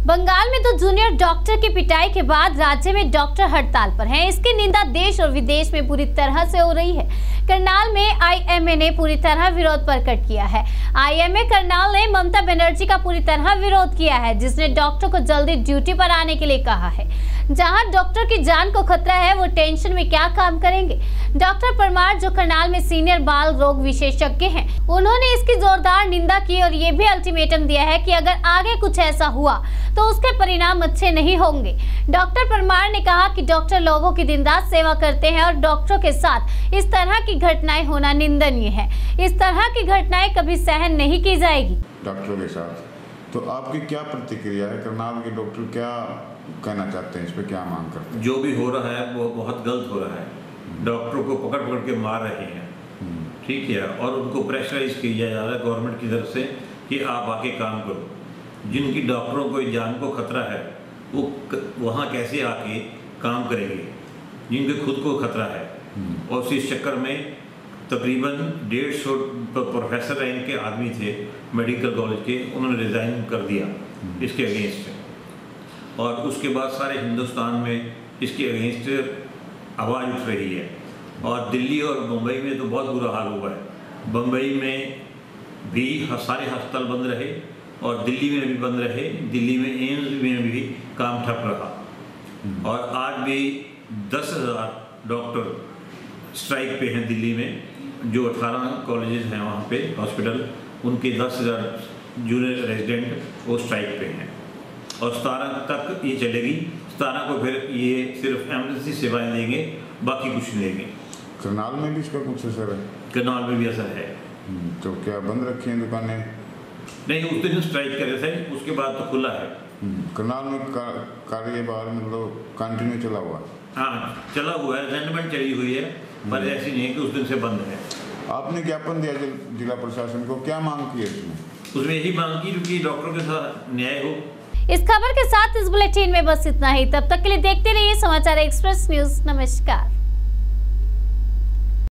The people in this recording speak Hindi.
बंगाल में तो जूनियर डॉक्टर की पिटाई के बाद राज्य में डॉक्टर हड़ताल पर हैं। इसकी निंदा देश और विदेश में पूरी तरह से हो रही है। करनाल में आईएमए ने पूरी तरह विरोध प्रकट किया है। आईएमए करनाल ने ममता बनर्जी का पूरी तरह विरोध किया है, जिसने डॉक्टर को जल्दी ड्यूटी पर आने के लिए कहा है। जहाँ डॉक्टर की जान को खतरा है, वो टेंशन में क्या काम करेंगे? डॉक्टर परमार, जो करनाल में सीनियर बाल रोग विशेषज्ञ हैं, उन्होंने इसकी जोरदार निंदा की और ये भी अल्टीमेटम दिया है कि अगर आगे कुछ ऐसा हुआ तो उसके परिणाम अच्छे नहीं होंगे। डॉक्टर परमार ने कहा कि डॉक्टर लोगों की दिन रात सेवा करते हैं और डॉक्टरों के साथ इस तरह की घटनाएँ होना निंदनीय है। इस तरह की घटनाएँ कभी सहन नहीं की जाएगी। डॉक्टरों के साथ। तो आपकी क्या प्रतिक्रिया है? करनाल के डॉक्टर क्या कहना चाहते हैं? इस पर क्या मांग करते हैं? जो भी हो रहा है वो बहुत गलत हो रहा है। डॉक्टरों को पकड़ पकड़ के मार रहे हैं। ठीक है? और उनको प्रेशराइज किया जा रहा है गवर्नमेंट की तरफ़ से कि आप आके काम करो। जिनकी डॉक्टरों को जान को खतरा है वो वहाँ कैसे आके काम करेंगे? जिनके खुद को खतरा है। और इस चक्कर में तकरीबन डेढ़ सौ प्रोफेसर रैंक के आदमी थे मेडिकल कॉलेज के उन्होंने रिज़ाइन कर दिया इसके अगेंस्ट और उसके बाद सारे हिंदुस्तान में इसके अगेंस्ट आवाज़ उठ रही है। और दिल्ली और मुंबई में तो बहुत बुरा हाल हुआ है। बम्बई में भी सारे हस्पताल बंद रहे और दिल्ली में भी बंद रहे। दिल्ली में एम्स में भी काम ठप रहा। और आज भी दस हज़ार डॉक्टर स्ट्राइक पे हैं दिल्ली में। जो 18 कॉलेजेस हैं वहाँ पे हॉस्पिटल उनके दस हज़ार जूनियर रेजिडेंट वो स्ट्राइक पे हैं। और सतारह तक ये चलेगी। सतारह को फिर ये सिर्फ़ एमरजेंसी सेवाएँ देंगे बाकी कुछ नहीं देंगे। करनाल में भी इसका कुछ असर है? करनाल में भी असर है। हम्म, तो क्या बंद रखी हैं दुकानें? नहीं उस दिन स्ट्राइक कर थे उसके बाद तो खुला है। हम्म, करनाल में का- कार्य बार मतलब कंटिन्यू चला हुआ हाँ? चला हुआ है चली हुई है। पर ऐसी नहीं है कि उस दिन से बंद है। आपने ज्ञापन दिया जिला प्रशासन को क्या मांग की है इसमें उसमें यही मांग की क्योंकि डॉक्टरों के साथ न्याय हो। इस खबर के साथ इस बुलेटिन में बस इतना ही। तब तक के लिए देखते रहिए समाचार एक्सप्रेस न्यूज़। नमस्कार।